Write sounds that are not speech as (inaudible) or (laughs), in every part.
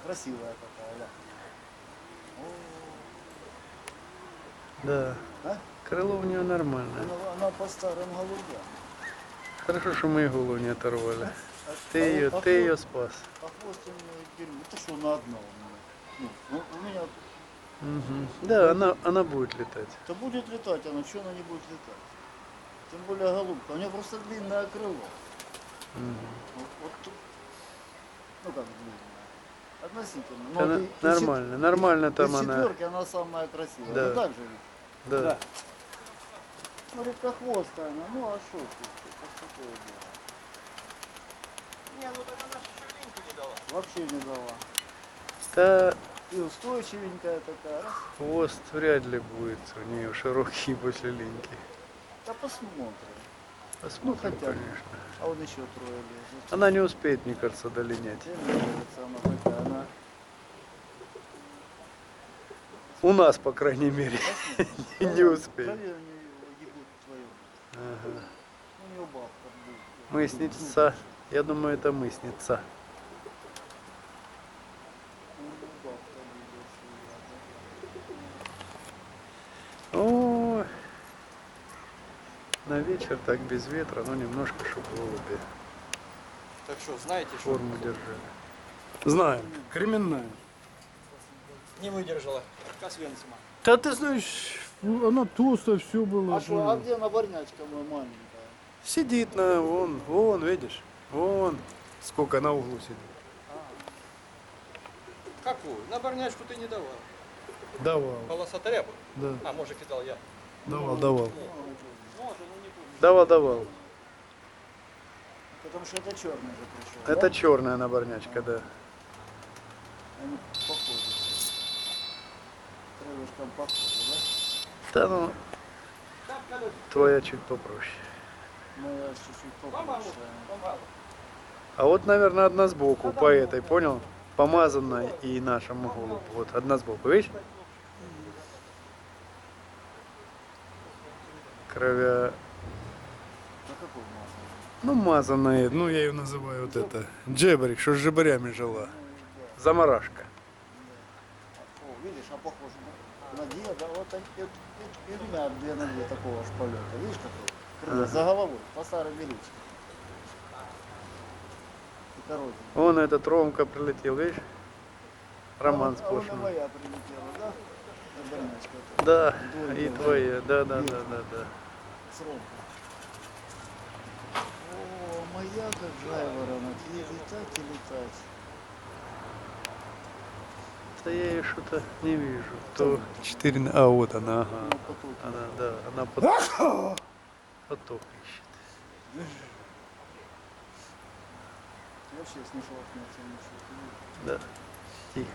А красивая такая, да. Да. А? Крыло у нее нормальное. Она, она по старым голубям. Хорошо, что мы голову не оторвали. А- Ты а ее, по ты ее спас. По хвосту у дерьмо. Это что на одно у меня. Ну, ну, у меня Мгм. Да, она, она будет летать. то будет летать, она что она не будет летать? Тем более голубка. У нее просто длинное крыло. Мгм. Вот, вот тут, ну как длинное. Относительно. Но Она ты- ты нормально, нормально там из она. четверки она самая красивая. Да. Ну так же ведь? Да. Ну редкохвостая она, ну а что ты? Это ж такое дело. Не, ну так она же ширинку не дала. Вообще не дала. Да, И устойчивенькая такая. Раз. хвост вряд ли будет у нее широкий после линьки. Да посмотрим. Посмотрим, хотя бы. конечно. А он еще трое лезет. Она не успеет, мне кажется, долинять. Где нравится она такая? Она... У нас, по крайней мере. (laughs) Не успеет. Ага. Будет. Мысница. Я думаю, это мысница. У неё бабка будет, если О, на вечер так без ветра, но немножко, чтобы голуби Так что, знаете, что форму держали. Знаем. Кременная. не выдержала. Косвенцима. Да ты знаешь, ну, она толстая, все было. А что, а где наборнячка моя маленькая? Сидит на вон, вон, видишь? Вон. Сколько на углу сидит. Какую? На барнячку ты не давал. Давал, Полосатаря был? да, А, может, кидал я. давал, давал. Может, ну. Давал, давал. Потому что это черный же пришел. Это черная наборнячка, да. Они похожи. Крылышком похожи, Да ну, твоя чуть попроще. да? Моя чуть-чуть попроще. А вот, наверное, одна сбоку, по этой, понял? Помазанная и нашему голубу. Вот, одна сбоку, видишь? Кровя? Ну, мазанная, ну, я ее называю вот это, джебрик, что с жебрями жила. Заморашка. О, видишь, а похоже на, деда. Вот и, и, и у меня две ноги такого ж полета. Видишь, какой? Крылья за головой, по старой коротенький. Вон этот Ромка прилетел, видишь? Роман а, вон- а сплошной. моя прилетела, да? Да, и твоя, да, да, да, да, да. С Ромкой. Моя как жайворонок. Ей летать и летать. Да я ее что-то не вижу. То 4, а вот она, ага. Ну. Она, да, она поток, (laughs) поток ищет. Вообще с не шелохнется ничего. Да, тихо.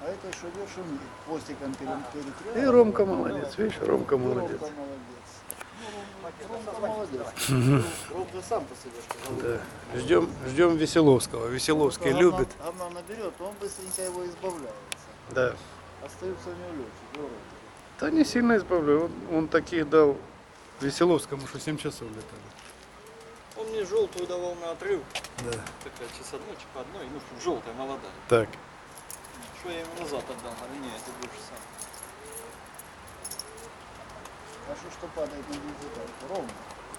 А это идешь он хвостиком пере- перекрыл. И Ромка молодец, видишь, Ромка молодец. Ромка молодец. Ну, сказал. Да. Ждем, ждем Веселовского. Веселовский Говна- любит. Говна наберет, он быстренько его избавляется. Да. Остаются у него летчик, уроки. Да не сильно избавляю. Он, он таких дал Веселовскому, что 7 часов летали. Он мне желтую давал на отрыв. Да. Такая часа ночи по одной, ну, желтая, молодая. Так. Что я ему назад отдал? Говорю, нет, это будешь сам. А что, что падает на бензоколонку? Ровно.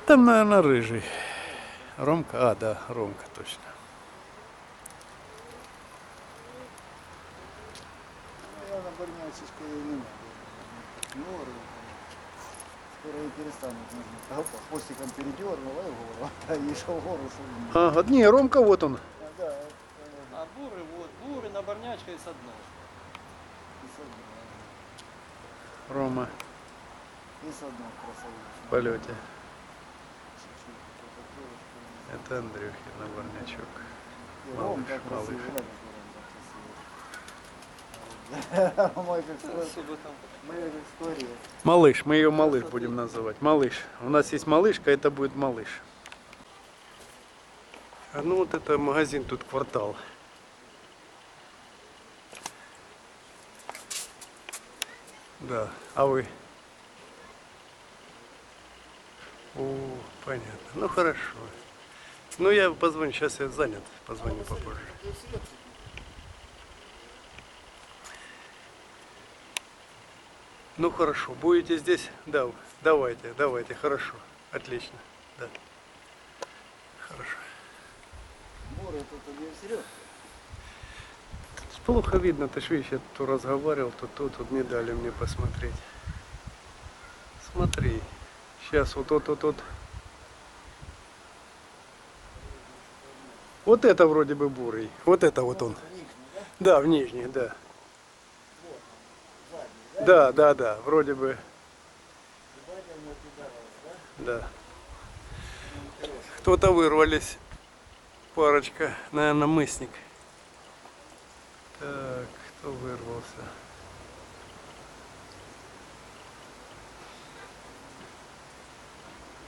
Там, наверное, рыжий. Ромка? А, да, Ромка, точно. Ну, я на больнице скоро и не надо. Норы. Скоро и перестанут нужны. Опа, хвостиком передернула и гору. А и шел гору шел. Ага, не, Ромка вот он. А, да, это, А буры, вот, буры на барнячка и с одной. и с одной, Рома в полете. Это Андрюхи наборнячок. И Малыш, малыш. (laughs) Малыш, мы ее малыш будем называть. Малыш. У нас есть малышка, это будет малыш. А ну вот это магазин тут квартал. Да, а вы? О, понятно. Ну хорошо. Ну, я позвоню, сейчас я занят, позвоню попозже. Ну, хорошо, будете здесь? Да, давайте, давайте, хорошо, отлично, да. Хорошо. Море тут не серьезно. Плохо видно, ты ж видишь, я то разговаривал, то тут, тут не дали мне посмотреть. Смотри, сейчас вот, вот, вот, вот. Вот это вроде бы бурый, вот это вот он. Да, в нижний, да. Да, да, да, вроде бы. Да. Кто-то вырвались. Парочка, наверное, мысник. Так, кто вырвался?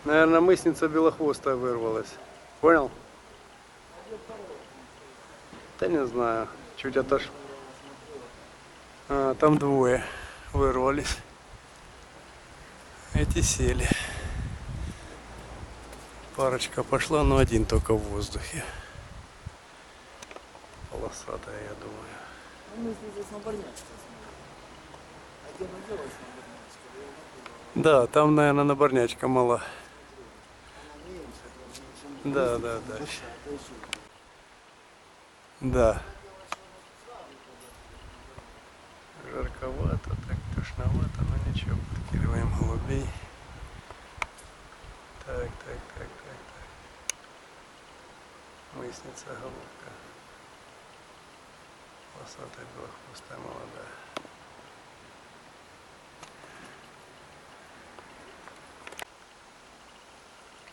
Наверное, мысница белохвостая вырвалась. Понял? Да не знаю. Чуть отош. А, там двое вырвались. Эти сели. Парочка пошла, но один только в воздухе. Полосатая, я думаю. Да, там, наверное, на барнячка мала. Да, да, да. Да. Жарковато, так тушновато, но ничего, подкидываем голубей. Так, так, так, так, так. Мысница голубка. Полосатая белохвостая молодая.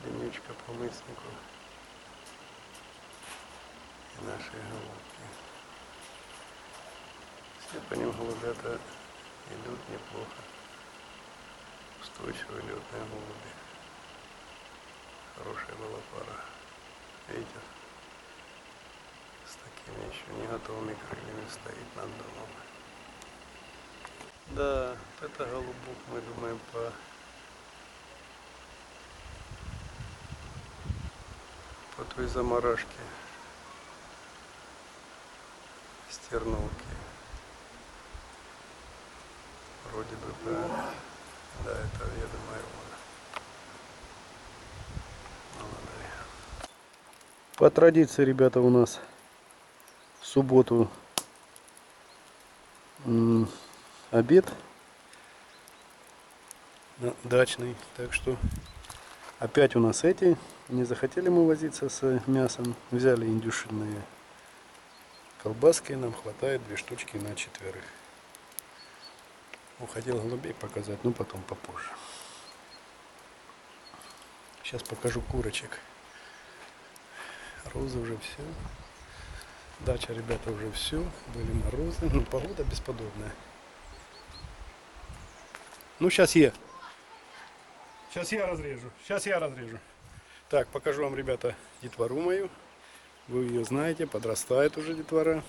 Ленючка по мыснику. И наши голубки. Все по ним голубята идут неплохо. Устойчивые летные голуби. Хорошая была пара. Видите? С такими еще не готовыми крыльями стоит над домом. Да, это голубок мы думаем по по той заморашке стерновки. Вроде бы правильно. Да, это, я думаю, он. Молодая. По традиции, ребята, у нас в субботу обед на- дачный. Так что опять у нас эти. Не захотели мы возиться с мясом. Взяли индюшиные колбаски. Нам хватает две штучки на четверых. Уходил голубей показать, но потом попозже. Сейчас покажу курочек. Розы уже все. Дача, ребята, уже все. Были морозы. Ну, погода бесподобная. Ну, сейчас я. Сейчас я разрежу. Сейчас я разрежу. Так, покажу вам, ребята, детвору мою. Вы ее знаете, подрастает уже детвора.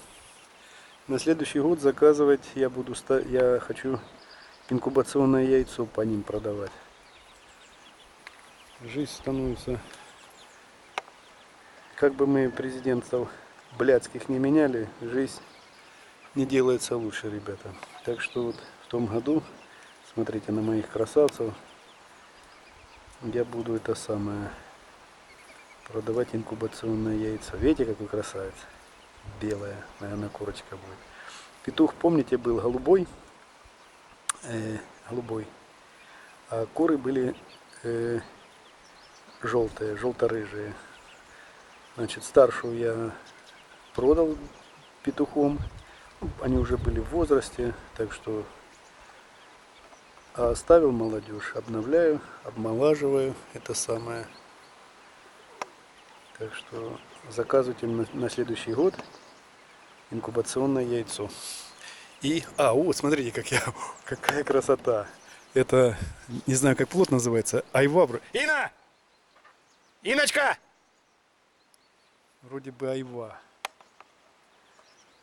На следующий год заказывать я буду, я хочу инкубационное яйцо по ним продавать. Жизнь становится, как бы мы президентов блядских не меняли, жизнь не делается лучше, ребята. Так что вот в том году, смотрите на моих красавцев, я буду это самое продавать инкубационные яйца. Видите, какой красавец? Белая, наверное, курочка будет. Петух, помните, был голубой, э, голубой, а куры были э, желтые, желто-рыжие. Значит, старшую я продал петухом. Они уже были в возрасте, так что а оставил молодежь, обновляю, обмолаживаю, это самое. Так что заказывайте на, на следующий год инкубационное яйцо. И, а, вот, смотрите, как я, (laughs) какая красота. Это, не знаю, как плод называется, айва. вро- Ина! Иночка! Вроде бы айва.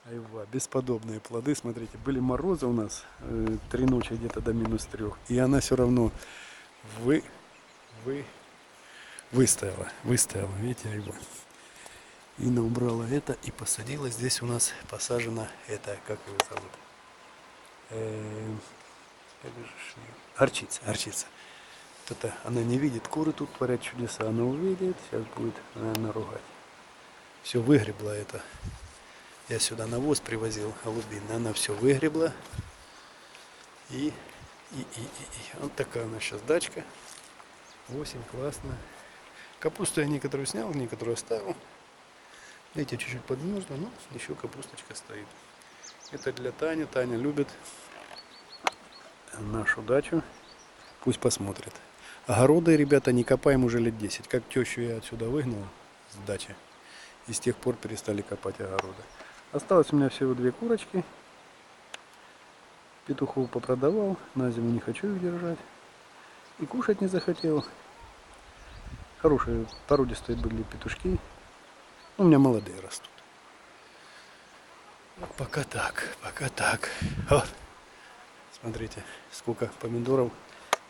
Айва, бесподобные плоды, смотрите, были морозы у нас, э, три ночи где-то до минус трех, и она все равно вы, вы, Выстояла, выстояла, видите, рыба. Инна убрала это и посадила. Здесь у нас посажена это, как его зовут? Эм, же ж её? Горчица, горчица. Она не видит, куры тут творят чудеса. Она увидит, сейчас будет, наверное, ругать. Все выгребла это. Я сюда навоз привозил голубин. Она все выгребла. И, и, и, и, и. Вот такая у нас сейчас дачка. Осень, классно. Капусту я некоторую снял, некоторую оставил. Эти чуть-чуть подмерзла, но еще капусточка стоит. Это для Тани. Таня любит нашу дачу. Пусть посмотрит. Огороды, ребята, не копаем уже лет 10. Как тещу я отсюда выгнал с дачи. И с тех пор перестали копать огороды. Осталось у меня всего две курочки. Петухов попродавал. На зиму не хочу их держать. И кушать не захотел. Хорошие породистые были петушки. У меня молодые растут. Вот Пока так, пока так. Вот. Смотрите, сколько помидоров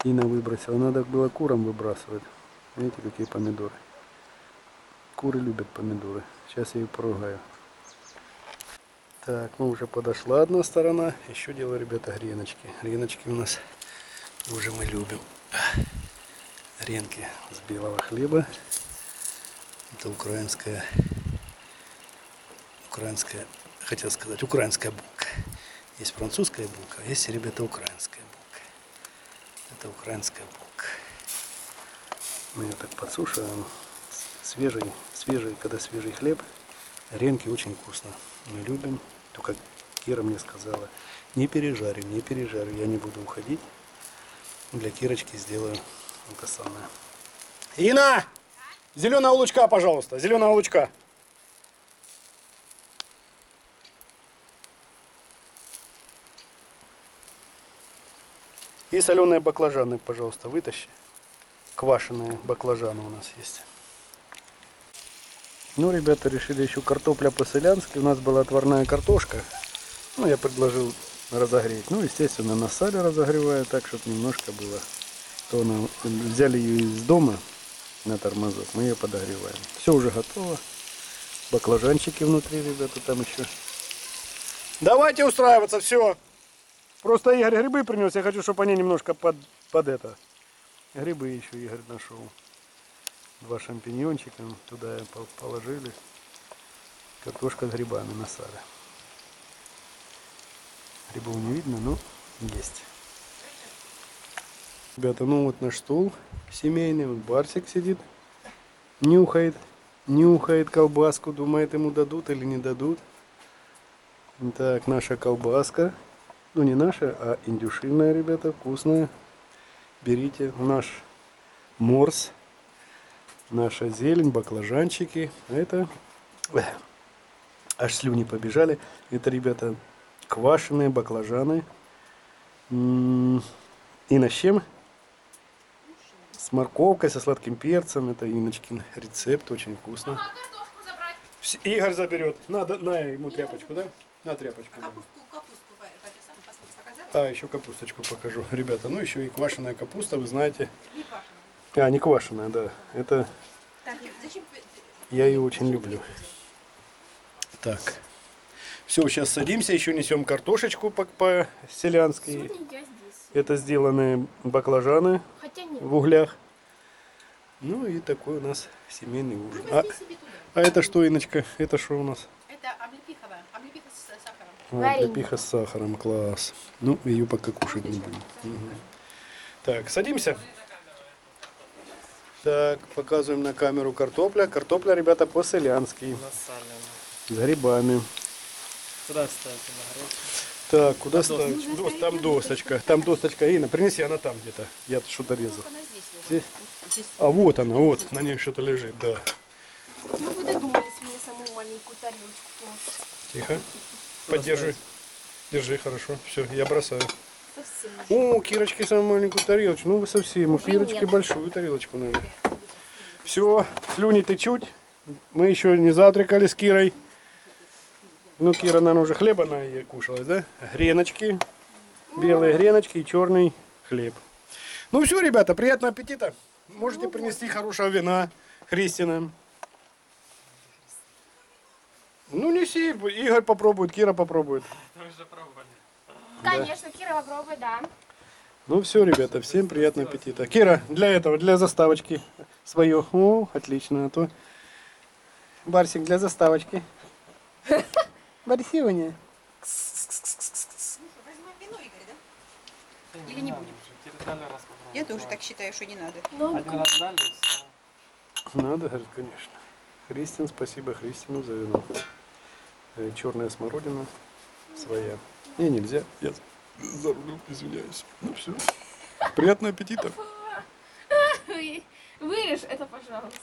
Инна выбросила. Надо было курам выбрасывать. Видите, какие помидоры. Куры любят помидоры. Сейчас я их поругаю. Так, ну уже подошла одна сторона. Еще делаю, ребята, греночки. Греночки у нас уже мы любим. Ренки с белого хлеба. Это украинская, украинская, хотел сказать, украинская булка. Есть французская булка, а есть, ребята, украинская булка. Это украинская булка. Мы ее так подсушиваем. Свежий, свежий, когда свежий хлеб. Ренки очень вкусно. Мы любим. Только Кира мне сказала, не пережарим, не пережарим. Я не буду уходить. Для Кирочки сделаю это самое. Ина! Зеленого лучка, пожалуйста. Зеленого лучка. И соленые баклажаны, пожалуйста, вытащи. Квашеные баклажаны у нас есть. Ну, ребята решили еще картопля по-селянски. У нас была отварная картошка. Ну, я предложил разогреть. Ну, естественно, на сале разогреваю так, чтобы немножко было. То она, взяли ее из дома на тормозах, мы ее подогреваем. Все уже готово. Баклажанчики внутри, ребята, там еще. Давайте устраиваться, все. Просто Игорь грибы принес, я хочу, чтобы они немножко под, под это. Грибы еще Игорь нашел. Два шампиньончика туда пол- положили. Картошка с грибами на сале. Грибов не видно, но есть. Ребята, ну вот наш стол семейный, вот Барсик сидит, нюхает, нюхает колбаску, думает ему дадут или не дадут. Так, наша колбаска, ну не наша, а индюшиная, ребята, вкусная. Берите наш морс, наша зелень, баклажанчики. А Это, аж слюни побежали. Это, ребята, квашеные баклажаны. И на чем? С морковкой, со сладким перцем. Это Иночкин рецепт, очень вкусно. Вс- Игорь заберет. Надо, на ему тряпочку, да? На тряпочку. Капусту, капусту по- по? А, еще капусточку покажу. Ребята, ну еще и квашеная капуста, вы знаете. Не квашеная. А, не квашеная, да. Это Так, зачем я ее очень люблю. Так. Все, сейчас садимся, еще несем картошечку по- по-селянски. Сегодня я здесь. Это сделанные баклажаны Хотя нет. в углях. Ну и такой у нас семейный ужин. Ну, А, а это что, Иночка? Это что у нас? Это облепиховая, облепиха с сахаром. А, облепиха с сахаром, класс. Ну, ее пока кушать не будем. Мгм. Так, садимся. Так, показываем на камеру картопля. Картопля, ребята, по-селянски. С грибами. На горох? Так, куда ставить? Дос- там досочка. Там досочка. Инна, принеси, она там где-то. Я что-то резал. Она здесь. А вот она, вот, на ней что-то лежит, да. Ну вы додумались мне саму маленькую тарелочку. Тихо. Поддержи. Держи, хорошо. Все, я бросаю. Совсем. О, Кирочки самую маленькую тарелочку. Ну вы совсем. У Кирочки нет. большую тарелочку, наверное. Все, слюни ты чуть. Мы еще не завтракали с Кирой. Ну, Кира, наверное, уже хлеба на кушалась, да? Греночки. Белые греночки и черный хлеб. Ну все, ребята, приятного аппетита. Можете принести хорошего вина Христина. Ну неси, Игорь попробует, Кира попробует. Мы пробовали. Конечно, Кира, попробуй, да. Ну все, ребята, всем приятного аппетита. Кира, для этого, для заставочки свое. О, отлично, а то Барсик для заставочки. (laughs) Барсивание. Возьмем вино, Игорь, да? Или не будем? Я тоже так считаю, что не надо. Ну, Один раз дали, и всё. Надо, говорит, конечно. Христин, спасибо Христину за вино. черная смородина своя. Не, нельзя. Я за рулем извиняюсь. Ну все. Приятного аппетита. (laughs) вырежь это, пожалуйста.